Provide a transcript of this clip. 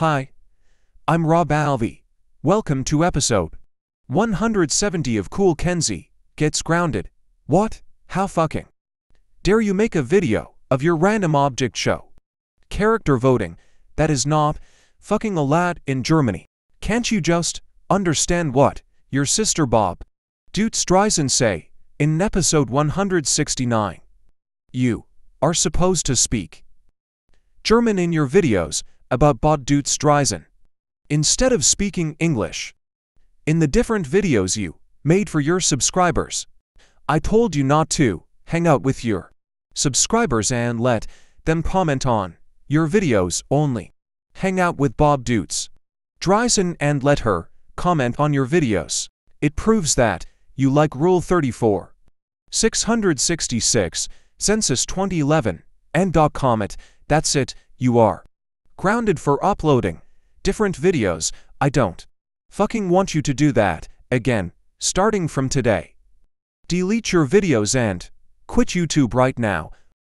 Hi, I'm Robb Alvey. Welcome to episode 170 of Kool Kenzie Gets Grounded. What? How fucking dare you make a video of your random object show? Character voting, that is not fucking allowed in Germany. Can't you just understand what your sister Bob Duits Dreizehn say in episode 169? You are supposed to speak German in your videos about Bob Duits Dreizehn instead of speaking English. In the different videos you made for your subscribers, I told you not to hang out with your subscribers and let them comment on your videos only. Hang out with Bob Duits Dreizehn and let her comment on your videos. It proves that you like Rule 34. 666, Sensist2011, and Dot Comet, that's it, you are grounded for uploading different videos. I don't fucking want you to do that again, starting from today. Delete your videos and quit YouTube right now